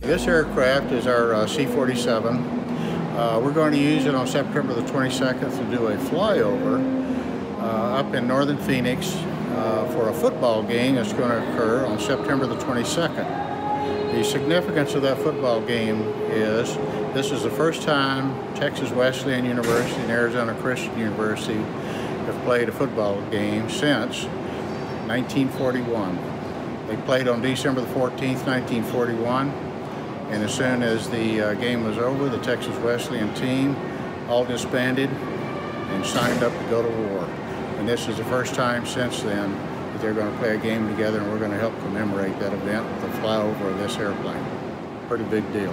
This aircraft is our uh, C-47. Uh, we're going to use it on September the 22nd to do a flyover uh, up in northern Phoenix uh, for a football game that's going to occur on September the 22nd. The significance of that football game is this is the first time Texas Wesleyan University and Arizona Christian University have played a football game since 1941. They played on December the 14th, 1941. And as soon as the uh, game was over, the Texas Wesleyan team all disbanded and signed up to go to war. And this is the first time since then they're going to play a game together and we're going to help commemorate that event with the flyover of this airplane. Pretty big deal.